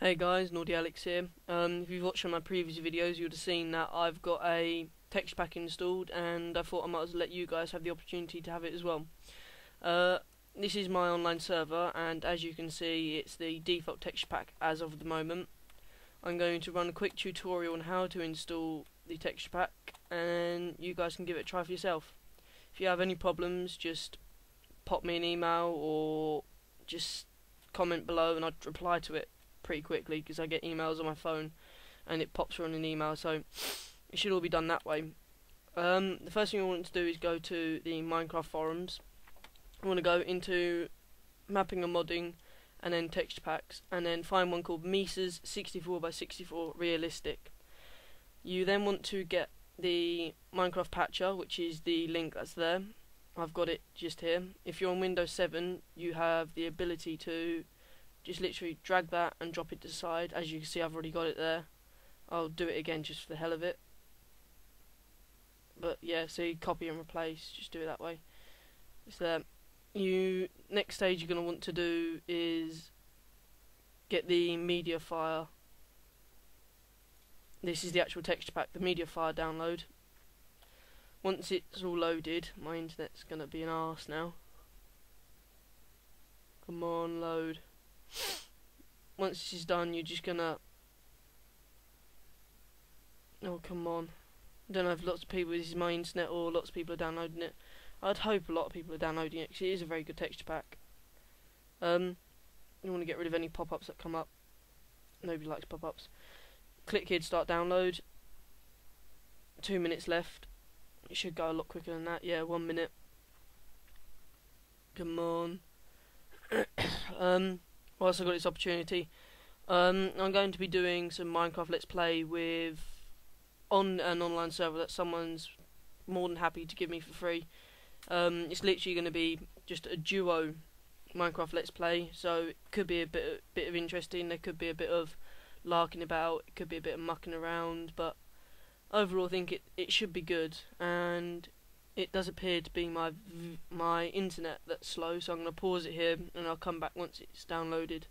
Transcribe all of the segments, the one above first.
Hey guys, Nordy Alex here. Um, if you've watched my previous videos, you would have seen that I've got a texture pack installed, and I thought I might as well let you guys have the opportunity to have it as well. Uh, this is my online server, and as you can see, it's the default texture pack as of the moment. I'm going to run a quick tutorial on how to install the texture pack, and you guys can give it a try for yourself. If you have any problems, just pop me an email or just comment below, and I'd reply to it pretty quickly because I get emails on my phone and it pops on an email so it should all be done that way. Um, the first thing I want to do is go to the Minecraft forums. I want to go into mapping and modding and then texture packs and then find one called Misa's 64 by 64 realistic. You then want to get the Minecraft patcher which is the link that's there. I've got it just here. If you're on Windows 7 you have the ability to just literally drag that and drop it to the side. As you can see I've already got it there. I'll do it again just for the hell of it. But yeah see copy and replace. Just do it that way. It's there. You next stage you're going to want to do is get the media file. this is the actual texture pack the media file download. Once it's all loaded my internet's going to be an arse now. Come on load once is done, you're just gonna. Oh come on! I don't know if lots of people. This is my internet, or lots of people are downloading it. I'd hope a lot of people are downloading it because it is a very good texture pack. Um, you want to get rid of any pop-ups that come up. Nobody likes pop-ups. Click here to start download. Two minutes left. It should go a lot quicker than that. Yeah, one minute. Come on. um whilst I've got this opportunity, um, I'm going to be doing some Minecraft Let's Play with on an online server that someone's more than happy to give me for free. Um, it's literally going to be just a duo Minecraft Let's Play, so it could be a bit bit of interesting. There could be a bit of larking about. It could be a bit of mucking around, but overall, I think it it should be good. And it does appear to be my my internet that's slow, so I'm going to pause it here and I'll come back once it's downloaded.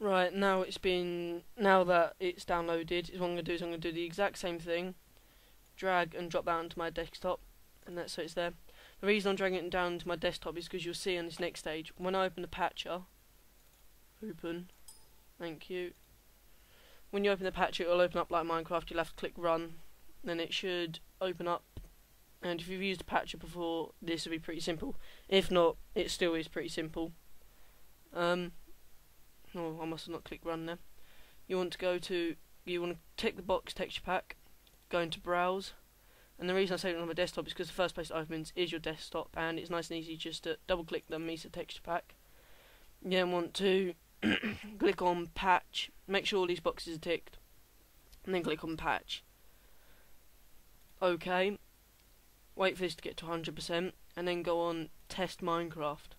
Right, now it's been, now that it's downloaded, what I'm going to do is I'm going to do the exact same thing, drag and drop that onto my desktop, and that's so it's there. The reason I'm dragging it down to my desktop is because you'll see on this next stage, when I open the patcher, open, thank you, when you open the patch it will open up like Minecraft. You'll have to click run. Then it should open up. And if you've used a patcher before this will be pretty simple. If not it still is pretty simple. Um oh I must have not clicked run there. You want to go to you want to tick the box texture pack go into browse. And the reason I say it on my desktop is because the first place it opens is your desktop and it's nice and easy just to double click the Misa texture pack. You then want to click on patch, make sure all these boxes are ticked, and then click on patch. OK, wait for this to get to 100%, and then go on test Minecraft.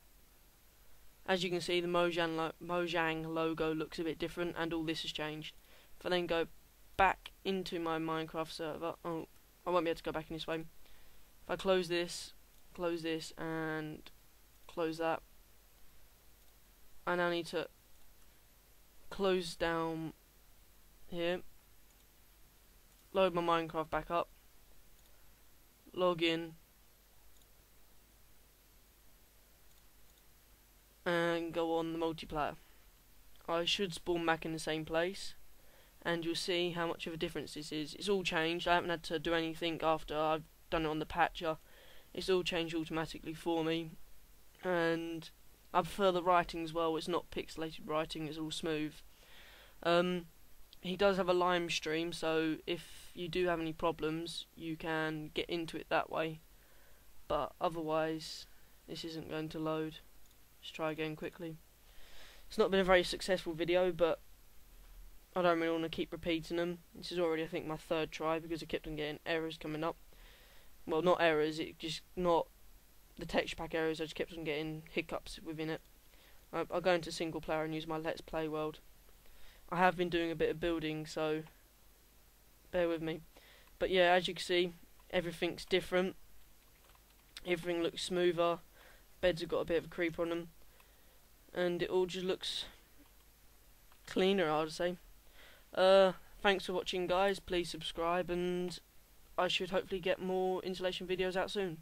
As you can see, the Mojang, lo Mojang logo looks a bit different, and all this has changed. If I then go back into my Minecraft server, oh, I won't be able to go back in this way. If I close this, close this, and close that, I now need to close down here, load my Minecraft back up, log in, and go on the multiplayer. I should spawn back in the same place and you'll see how much of a difference this is. It's all changed, I haven't had to do anything after I've done it on the patcher. It's all changed automatically for me and I prefer the writing as well. It's not pixelated writing. It's all smooth. Um, he does have a livestream, so if you do have any problems, you can get into it that way. But otherwise, this isn't going to load. Let's try again quickly. It's not been a very successful video, but I don't really want to keep repeating them. This is already, I think, my third try because I kept on getting errors coming up. Well, not errors, it just not the texture pack errors, I just kept on getting hiccups within it. I, I'll go into single player and use my Let's Play world. I have been doing a bit of building, so bear with me. But yeah, as you can see, everything's different. Everything looks smoother. beds have got a bit of a creep on them, and it all just looks cleaner, I would say. Uh, thanks for watching, guys. Please subscribe, and I should hopefully get more installation videos out soon.